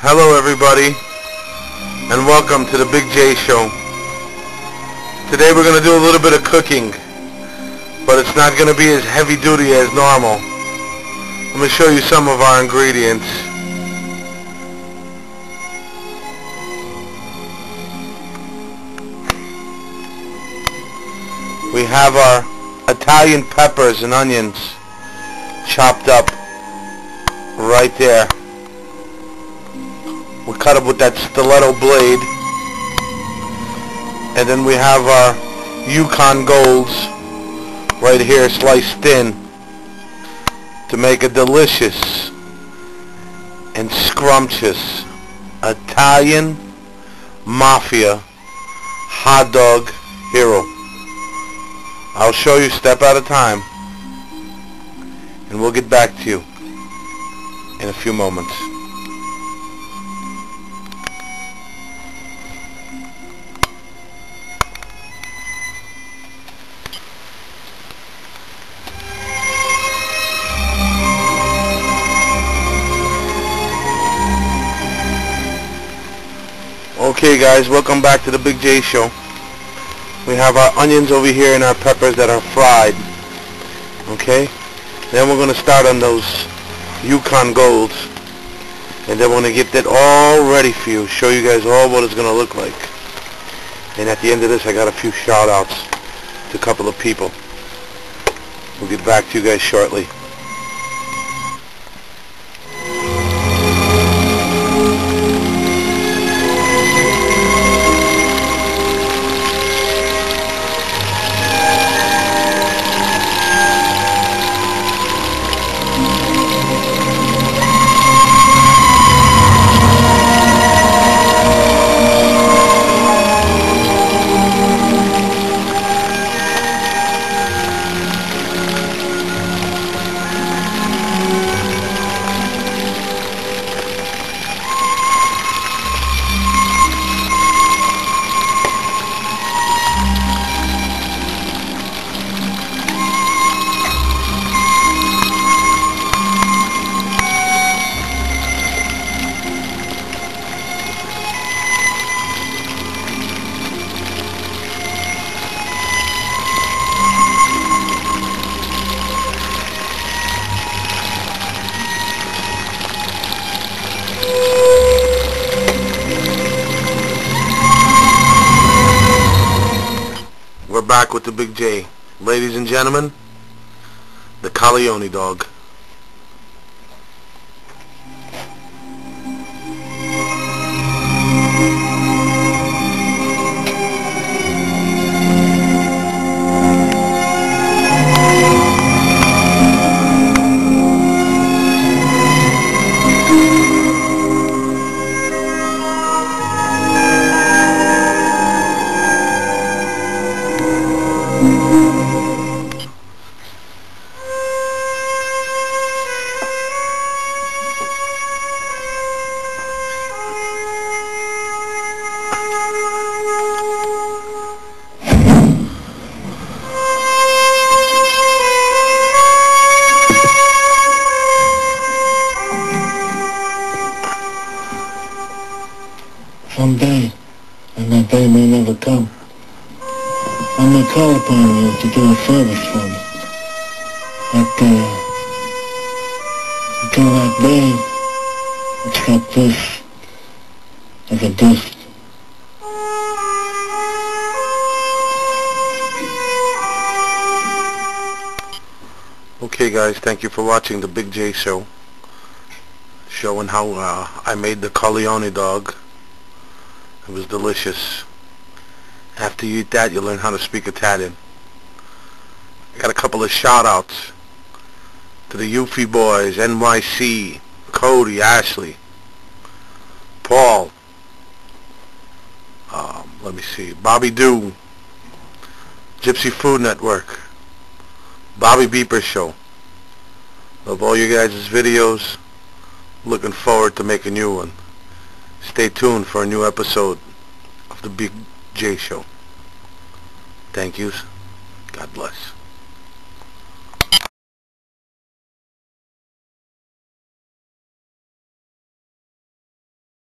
Hello everybody and welcome to the Big Jay Show. Today we're going to do a little bit of cooking but it's not going to be as heavy duty as normal. Let me show you some of our ingredients. We have our Italian peppers and onions chopped up right there. Cut them with that stiletto blade. And then we have our Yukon Golds right here sliced thin to make a delicious and scrumptious Italian Mafia hot dog hero. I'll show you step at a time and we'll get back to you in a few moments. Okay guys, welcome back to the Big Jay Show. We have our onions over here and our peppers that are fried. Okay? Then we're going to start on those Yukon Golds. And then we're going to get that all ready for you. Show you guys all what it's going to look like. And at the end of this I got a few shout outs to a couple of people. We'll get back to you guys shortly. Back with the Big Jay. Ladies and gentlemen, the Corleone dog. Someday, and that day may never come. I may call upon you to do a service for me. But, uh, until that day, got this as a gift. Okay guys, thank you for watching the Big Jay Show. Showing how uh, I made the Corleone dog. It was delicious. After you eat that, you'll learn how to speak Italian. I got a couple of shout-outs to the Yuffie Boys, NYC, Cody, Ashley, Paul, um, let me see, Bobby Doo, Gypsy Food Network, Bobby Beeper Show. Love all you guys' videos. Looking forward to making a new one. Stay tuned for a new episode of the Big Jay Show. Thank yous. God bless.